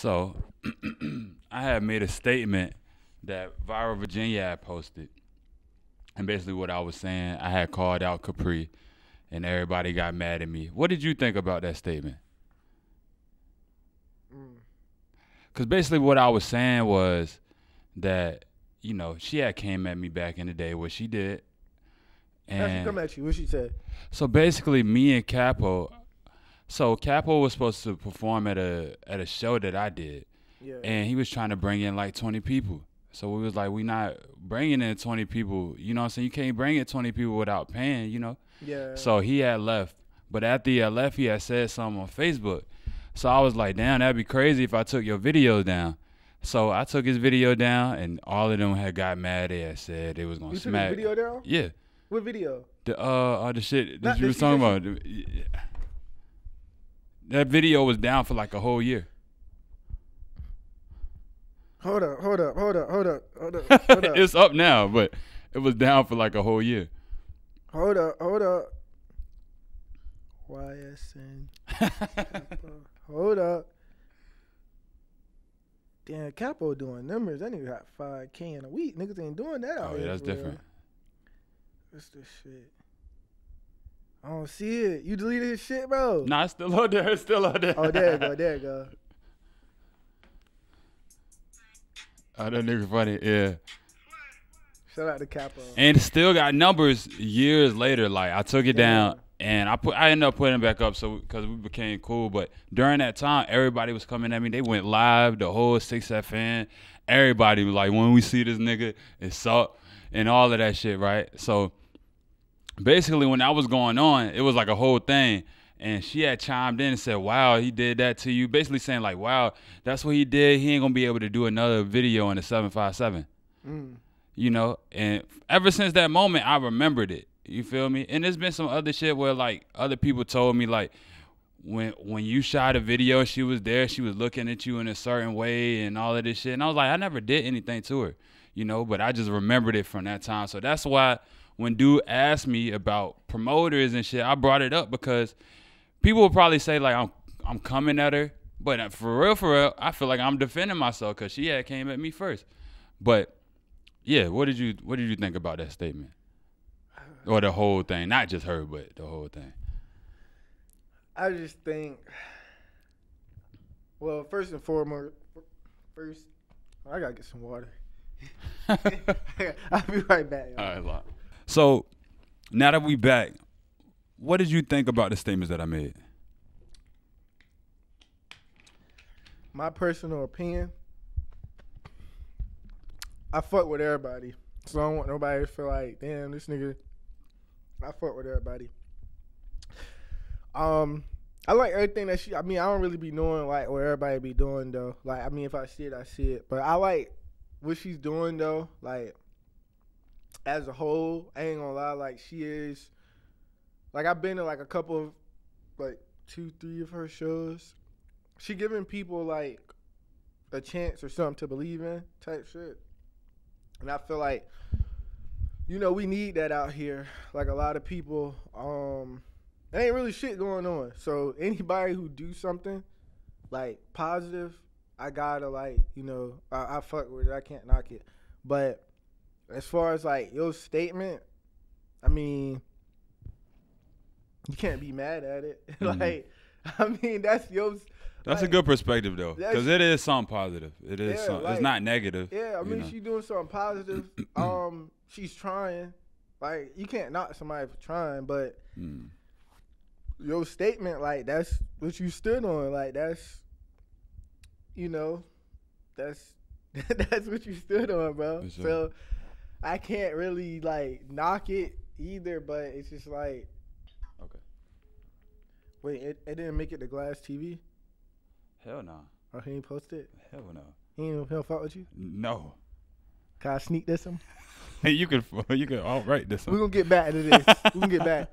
So I had made a statement that Viral Virginia had posted. And basically what I was saying, I had called out Capri and everybody got mad at me. What did you think about that statement? Mm. Cause basically what I was saying was that, you know, she had came at me back in the day, what she did. How she come at you? What she said? so basically, me and Capo. So Capo was supposed to perform at a at a show that I did, Yeah. and he was trying to bring in like twenty people. So we was like, we not bringing in twenty people. You know what I'm saying? You can't bring in twenty people without paying. You know. yeah. So he had left, but after he had left, he had said something on Facebook. So I was like, damn, that'd be crazy if I took your videos down. So I took his video down, and all of them had got mad. They had said they was gonna you smack. video down? Yeah. What video? The uh, uh the shit that Not you was talking about. yeah. That video was down for like a whole year. Hold up, hold up, hold up, hold up, hold up, hold up, it's up now, but it was down for like a whole year. hold up, hold up. YSN. Hold up. Damn, Capo doing numbers. That nigga got five K in a week. Niggas ain't doing that out oh here. yeah, that's for real. different. What's this shit? I don't see it. You deleted his shit, bro. Nah, it's still out there. It's still out there. Oh, there you go. There you go. oh, that nigga funny. Yeah. Shout out to Capo. and it still got numbers years later. Like I took it down and I put I ended up putting it back up so because we became cool. But during that time, everybody was coming at me. They went live, the whole six FN. Everybody was like, when we see this nigga, it's up and all of that shit, right? So basically, when that was going on, it was like a whole thing. And she had chimed in and said, "Wow, he did that to you." Basically saying like, "Wow, that's what he did. He ain't gonna be able to do another video in the 757." Mm. you know and ever since that moment i remembered it you feel me and there's been some other shit where like other people told me like when when you shot a video she was there she was looking at you in a certain way and all of this shit and i was like i never did anything to her you know but i just remembered it from that time so that's why when dude asked me about promoters and shit i brought it up because people will probably say like i'm i'm coming at her but uh, for real for real i feel like i'm defending myself because she had came at me first but yeah, what did you what did you think about that statement? Or the whole thing, not just her, but the whole thing. I just think, well, first and foremost, first, I gotta get some water. I'll be right back. y'all. All right, lock. So now that we back, what did you think about the statements that I made? My personal opinion, I fuck with everybody, so I don't want nobody to feel like, damn, this nigga. I fuck with everybody. Um, I like everything that she. I mean, I don't really be knowing like what everybody be doing though. Like, I mean, if I see it, I see it. But I like what she's doing though. Like, as a whole, I ain't gonna lie. Like, she is. Like, I've been to like a couple of, like two, three of her shows. She giving people like a chance or something to believe in type shit. And I feel like, you know, we need that out here. Like a lot of people, um, there ain't really shit going on. So anybody who do something like positive, I gotta like, you know, I, I fuck with it. I can't knock it. But as far as like your statement, I mean, you can't be mad at it. Mhm. like, I mean, that's your. That's a good perspective though, because it is something positive. It is. Yeah, some, like- it's not negative. Yeah, I mean, know. she's doing something positive. um, she's trying. Like, you can't knock somebody for trying, but Mm. your statement, like, that's what you stood on. Like, that's, you know, that's that's what you stood on, bro. Sure. So I can't really like knock it either, but it's just like, Okay. wait, it, it didn't make it to Glass TV. Hell no. Or oh, he ain't post it. Hell no. He ain't he'll fuck with you. No. Can I sneak this him? you can you can all right this We're gonna get back to this. We're gonna get back.